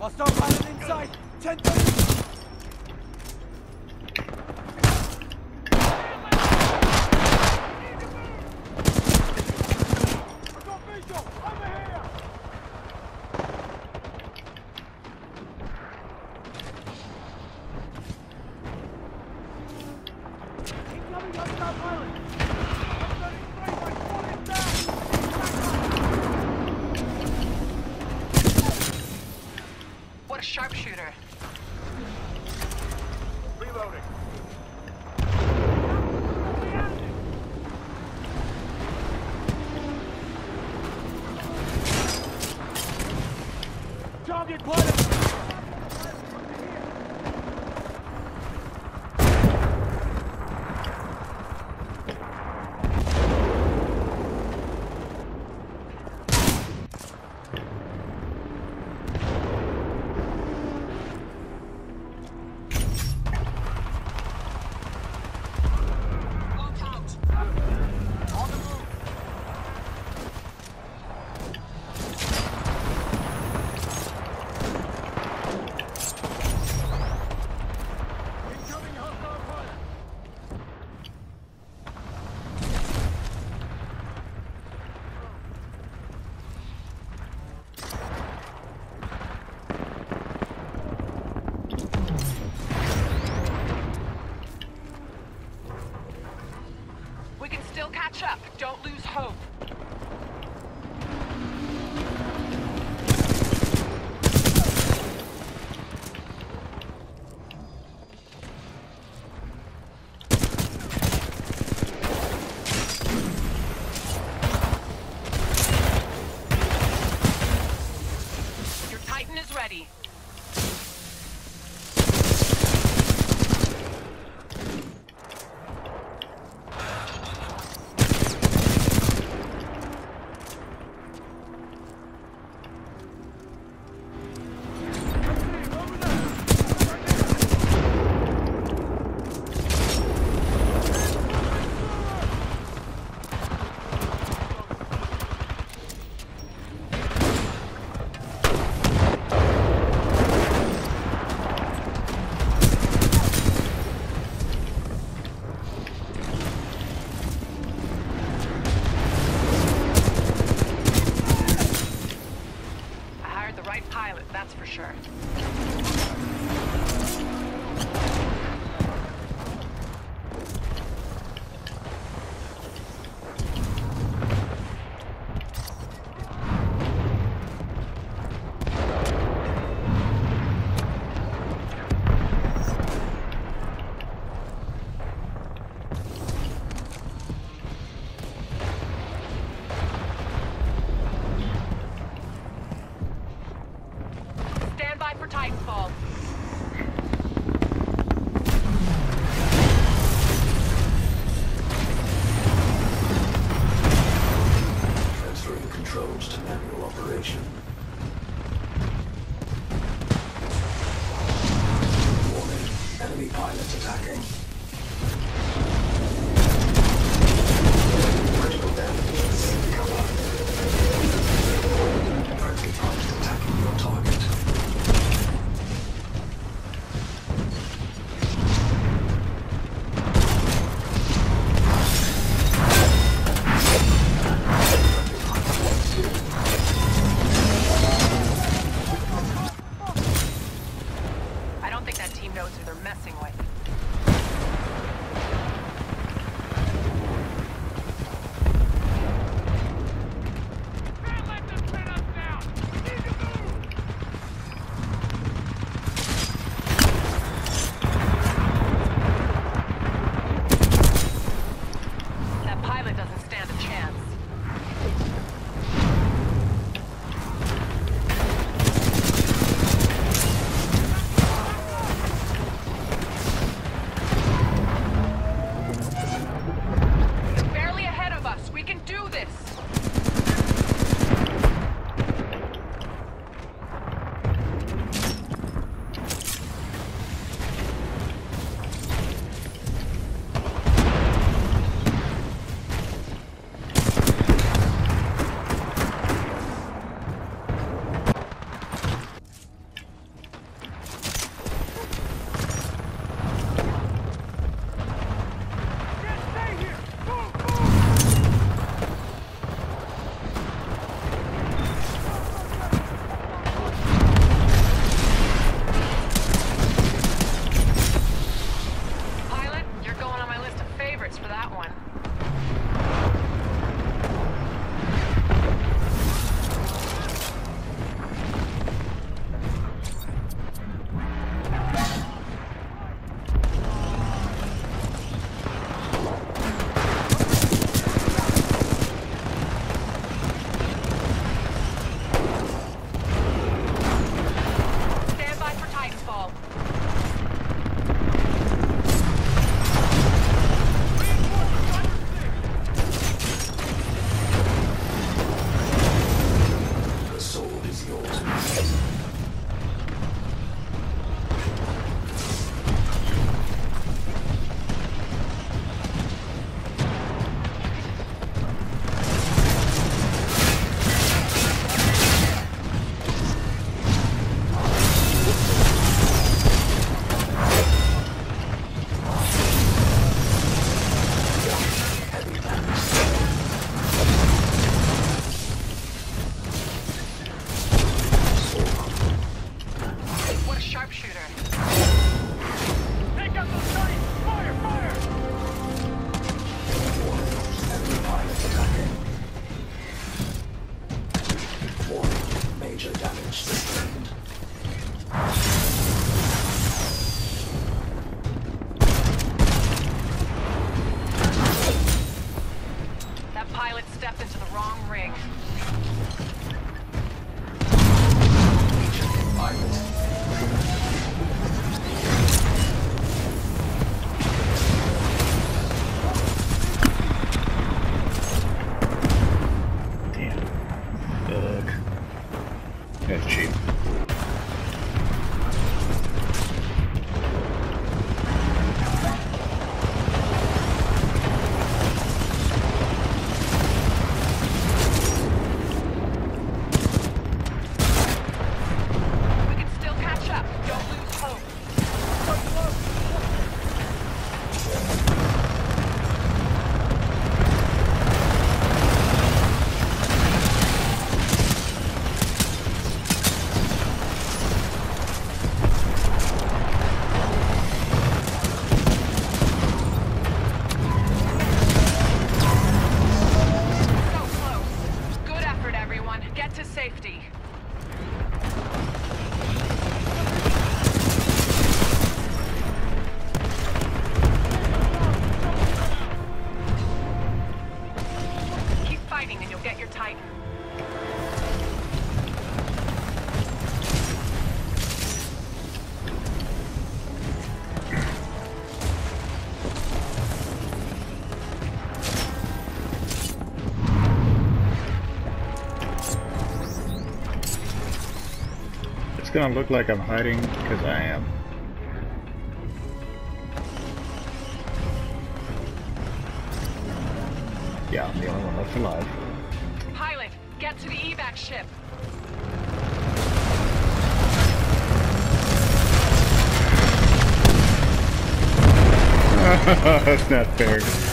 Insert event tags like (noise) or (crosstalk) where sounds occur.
Hostile pilot in sight! 1030! right pilot, that's for sure. It's gonna look like I'm hiding, because I am. Yeah, I'm the only one left alive. Pilot, get to the evac ship. (laughs) That's not fair.